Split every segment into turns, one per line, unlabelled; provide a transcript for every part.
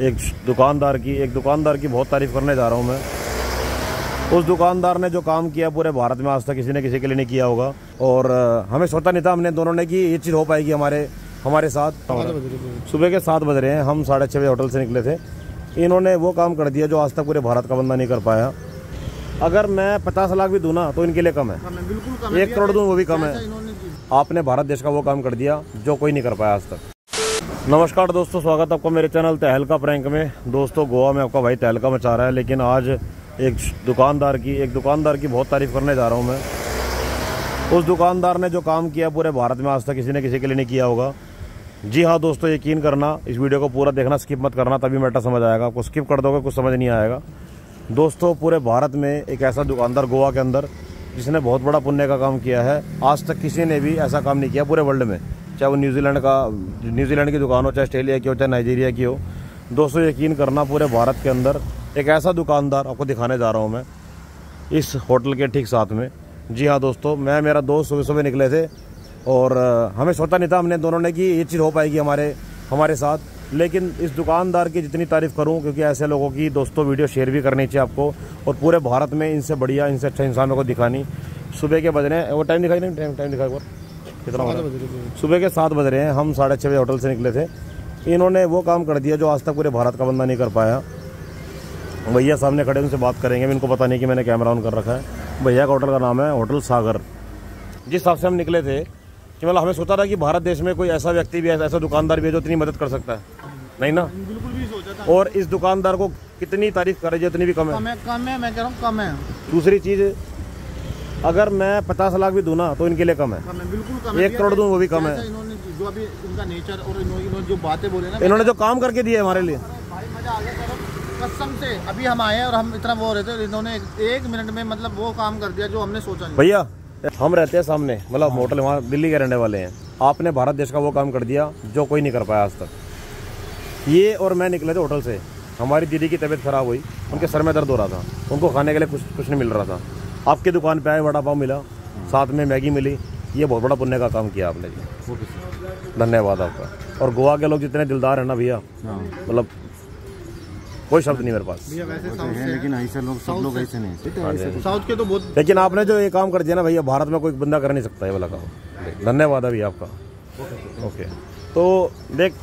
एक दुकानदार की एक दुकानदार की बहुत तारीफ़ करने जा रहा हूँ मैं। उस दुकानदार ने जो काम किया पूरे भारत में आज तक किसी ने किसी के लिए नहीं किया होगा। और हमें सोचा नहीं था हमने दोनों ने कि ये चीज़ हो पाएगी हमारे हमारे साथ। सुबह के सात बज रहे हैं हम साढ़े छः बजे होटल से निकले थे। इन्होंने वो काम कर दिया जो आज तक पूरे भारत का बंदा नहीं कर पाया। अगर मैं पचास लाख भी दूँ ना तो इनके लिए कम है।
बिल्कुल कम
एक करोड़ दूँ वो भी कम है। आपने भारत देश का वो काम कर दिया जो कोई नहीं कर पाया आज तक। नमस्कार दोस्तों, स्वागत आपका मेरे चैनल तहलका प्रैंक में। दोस्तों, गोवा में आपका भाई तहलका मचा रहा है, लेकिन आज एक दुकानदार की, एक दुकानदार की बहुत तारीफ़ करने जा रहा हूँ मैं। उस दुकानदार ने जो काम किया पूरे भारत में, आज तक किसी ने किसी के लिए नहीं किया होगा। जी हाँ दोस्तों, यकीन करना, इस वीडियो को पूरा देखना, स्किप मत करना, तभी मैटर समझ आएगा। आपको स्किप कर दोगे, कुछ समझ नहीं आएगा। दोस्तों, पूरे भारत में एक ऐसा दुकानदार गोवा के अंदर, जिसने बहुत बड़ा पुण्य का काम किया है, आज तक किसी ने भी ऐसा काम नहीं किया पूरे वर्ल्ड में। चाहे वो न्यूजीलैंड का, न्यूजीलैंड की दुकान हो, चाहे ऑस्ट्रेलिया की हो, चाहे नाइजीरिया की हो। दोस्तों, यकीन करना पूरे भारत के अंदर एक ऐसा दुकानदार आपको दिखाने जा रहा हूँ मैं, इस होटल के ठीक साथ में। जी हाँ दोस्तों, मैं, मेरा दोस्त सुबह सुबह निकले थे और हमें सोचा नहीं था हमने दोनों ने कि ये चीज़ हो पाएगी हमारे हमारे साथ। लेकिन इस दुकानदार की जितनी तारीफ़ करूँ, क्योंकि ऐसे लोगों की दोस्तों वीडियो शेयर भी करनी चाहिए आपको, और पूरे भारत में इनसे बढ़िया, इनसे अच्छा इंसानों को दिखानी सुबह के बज रहे हैं वो टाइम दिखाई नहीं टाइम टाइम दिखाई कितना हो रहा है? सुबह के सात बज रहे हैं हम साढ़े छः बजे होटल से निकले थे। इन्होंने वो काम कर दिया जो आज तक पूरे भारत का बंदा नहीं कर पाया। भैया सामने खड़े उनसे बात करेंगे। इनको पता नहीं कि मैंने कैमरा ऑन कर रखा है। भैया का होटल का नाम है होटल सागर। जिस हिसाब से हम निकले थे कि मतलब हमें सोचा था कि भारत देश में कोई ऐसा व्यक्ति भी है ऐसा दुकानदार भी है जो इतनी मदद कर सकता है। नहीं ना?
बिल्कुल भी सोचा था।
और इस दुकानदार को कितनी तारीफ़ करे जितनी भी कम है?
कम है कम है मैं कह रहा हूँ कम है।
दूसरी चीज़ अगर मैं पचास लाख भी दूँ ना तो इनके लिए कम है।
बिल्कुल कम
एक करोड़ दूँ वो भी कम है।
इन्होंने जो अभी नेचर और इन्होंने जो बातें बोले ना
इन्होंने जो काम करके दिए हमारे लिए।
भाई मज़ा आ गया कह रहा कसम से अभी हम आए और हम इतना वो रहे थे इन्होंने एक, एक मिनट में मतलब वो काम कर दिया जो हमने सोचा नहीं।
भैया हम रहते हैं सामने मतलब होटल वहाँ दिल्ली के रहने वाले हैं। आपने भारत देश का वो काम कर दिया जो कोई नहीं कर पाया आज तक। ये और मैं निकले थे होटल से। हमारी दीदी की तबीयत खराब हुई उनके सर में दर्द हो रहा था। उनको खाने के लिए कुछ कुछ नहीं मिल रहा था। आपकी दुकान पे आए वड़ा पाव मिला साथ में मैगी मिली। ये बहुत बड़ा पुण्य का काम किया आपने जी। धन्यवाद आपका। और गोवा के लोग जितने दिलदार हैं ना भैया मतलब कोई शब्द नहीं मेरे पास।
भैया वैसे
लेकिन ऐसे लोग सब लोग ऐसे नहीं।
साउथ के तो बहुत
लेकिन आपने जो ये काम कर दिया ना भैया भारत में कोई बंदा कर नहीं सकता ये वाला काम। धन्यवाद है भैया आपका ओके। तो देख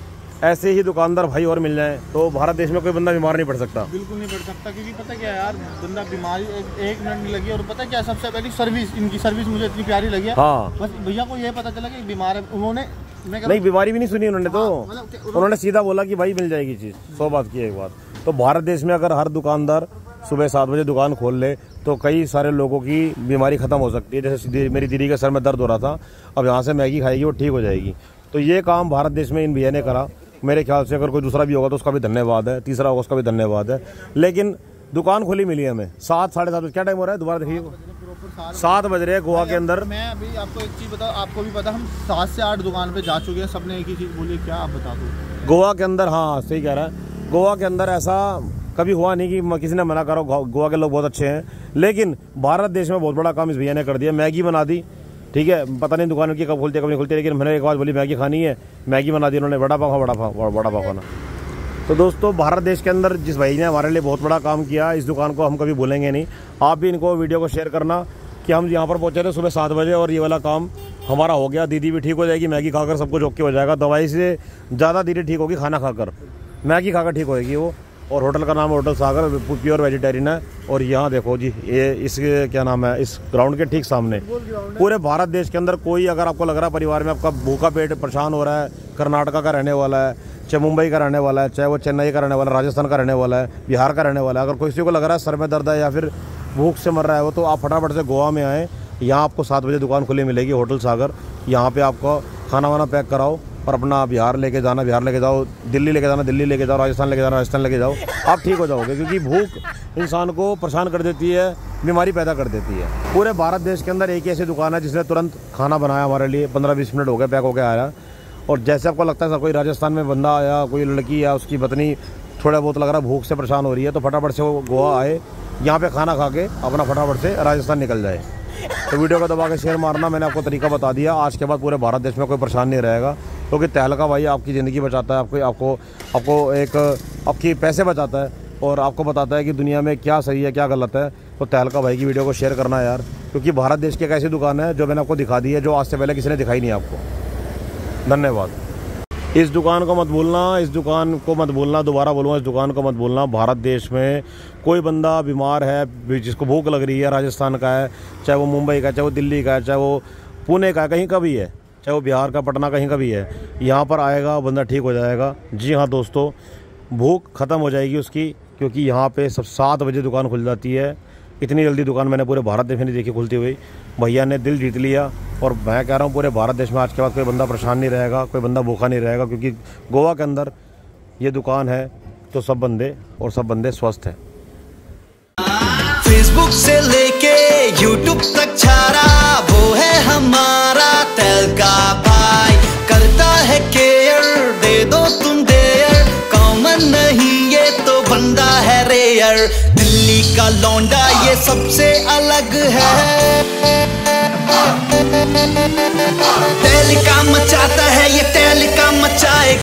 ऐसे ही दुकानदार भाई और मिल जाए तो भारत देश में कोई बंदा बीमार नहीं पड़ सकता।
बिल्कुल नहीं पड़ सकता क्योंकि पता क्या यार बंदा बीमारी एक, एक मिनट नहीं लगी और पता क्या सबसे पहली सर्विस इनकी सर्विस मुझे इतनी प्यारी लगी है।
हाँ।
बस भैया को ये पता चला कि बीमार है उन्होंने
नहीं बीमारी भी नहीं सुनी उन्होंने तो।
मतलब
उन्होंने सीधा बोला कि भाई मिल जाएगी चीज़ सौ बात की एक बात। तो भारत देश में अगर हर दुकानदार सुबह सात बजे दुकान खोल ले तो कई सारे लोगों की बीमारी खत्म हो सकती है। जैसे मेरी दीदी के सर में दर्द हो रहा था अब यहाँ से मैगी खाएगी वो ठीक हो जाएगी। तो ये काम भारत देश में इन भैया ने करा। मेरे ख्याल से अगर कोई दूसरा भी होगा तो उसका भी धन्यवाद है तीसरा होगा उसका भी धन्यवाद है। लेकिन दुकान खुली मिली हमें सात साढ़े सात क्या टाइम हो रहा है? दोबारा देखिए। सात बज रहे हैं गोवा के अंदर।
मैं अभी आपको एक चीज़ बताऊँ आपको भी पता हम सात से आठ दुकान पे जा चुके हैं सबने एक ही चीज़ बोली क्या आप बता दो?
गोवा के अंदर हाँ सही कह रहा है। गोवा के अंदर ऐसा कभी हुआ नहीं कि किसी ने मना करो गोवा के लोग बहुत अच्छे हैं। लेकिन भारत देश में बहुत बड़ा काम इस भैया ने कर दिया मैगी बना दी। ठीक है, पता नहीं दुकान की कब खुलती है, कब नहीं खुलती, लेकिन मैंने एक बात बोली, मैगी खानी है, मैगी बना दी उन्होंने बड़ा पाव बड़ा पाव बड़ा पाव खाना। तो दोस्तों, भारत देश के अंदर जिस भाई ने हमारे लिए बहुत बड़ा काम किया, इस दुकान को हम कभी भूलेंगे नहीं। आप भी इनको वीडियो को शेयर करना कि हम यहाँ पर पहुँचे थे सुबह सात बजे और ये वाला काम हमारा हो गया। दीदी भी ठीक हो जाएगी, मैगी खाकर सब कुछ ओके हो जाएगा। दवाई से ज़्यादा दीदी ठीक होगी खाना खाकर। मैगी खाकर ठीक होएगी वो। और होटल का नाम होटल सागर प्योर वेजिटेरियन है। और यहाँ देखो जी, ये इस, क्या नाम है, इस ग्राउंड के ठीक सामने। पूरे भारत देश के अंदर कोई अगर आपको लग रहा है परिवार में आपका भूखा पेट परेशान हो रहा है, कर्नाटका का रहने वाला है, चाहे मुंबई का रहने वाला है, चाहे वो चेन्नई का रहने वाला है, राजस्थान का रहने वाला है, बिहार का रहने वाला है, अगर किसी को लग रहा है सर में दर्द है या फिर भूख से मर रहा है वो तो आप फटाफट से गोवा में आएँ। यहाँ आपको सात बजे दुकान खुली मिलेगी होटल सागर। यहाँ पर आपको खाना वाना पैक कराओ। और अपना बिहार लेके जाना, बिहार लेके जाओ, दिल्ली लेके जाना, दिल्ली लेके जाओ, राजस्थान लेके जाना, राजस्थान लेके जाओ, आप ठीक हो जाओगे क्योंकि भूख इंसान को परेशान कर देती है, बीमारी पैदा कर देती है। पूरे भारत देश के अंदर एक ऐसी दुकान है जिसने तुरंत खाना बनाया हमारे लिए, पंद्रह बीस मिनट हो गया पैक होकर आया। और जैसे आपको लगता है सर कोई राजस्थान में बंदा आया कोई लड़की या उसकी पत्नी थोड़ा बहुत लग रहा है भूख से परेशान हो रही है तो फटाफट से वो गोवा आए, यहाँ पे खाना खा के अपना फटाफट से राजस्थान निकल जाए। तो वीडियो को दबा के शेयर मारना, मैंने आपको तरीका बता दिया। आज के बाद पूरे भारत देश में कोई परेशान नहीं रहेगा। क्योंकि तेल का भाई आपकी ज़िंदगी बचाता है, आपको आपको आपको एक, आपकी पैसे बचाता है और आपको बताता है कि दुनिया में क्या सही है, क्या गलत है। तो तहलका भाई की वीडियो को शेयर करना यार, क्योंकि भारत देश की एक ऐसी दुकान है जो मैंने आपको दिखा दी है, जो आज से पहले किसी ने दिखाई नहीं आपको। धन्यवाद। इस दुकान को मत भूलना, इस दुकान को मत भूलना, दोबारा बोलूँगा, इस दुकान को मत भूलना। भारत देश में कोई बंदा बीमार है जिसको भूख लग रही है, राजस्थान का है, चाहे वो मुंबई का चाहे वो दिल्ली का है, चाहे वो पुणे का कहीं का भी है चाहे वो बिहार का, पटना कहीं का भी है, यहाँ पर आएगा, बंदा ठीक हो जाएगा। जी हाँ दोस्तों, भूख ख़त्म हो जाएगी उसकी, क्योंकि यहाँ पे सब सात बजे दुकान खुल जाती है। इतनी जल्दी दुकान मैंने पूरे भारत देश में नहीं देखी खुलती हुई। भैया ने दिल जीत लिया, और मैं कह रहा हूँ पूरे भारत देश में आज के बाद कोई बंदा परेशान नहीं रहेगा, कोई बंदा भूखा नहीं रहेगा, क्योंकि गोवा के अंदर ये दुकान है तो सब बंदे, और सब बंदे स्वस्थ हैं।
फेसबुक से लेके यूट्यूब तक छारा बंदा है रेयर दिल्ली का लौंडा ये सबसे अलग है। तेल का मचाता है, ये तेल का मचाएगा।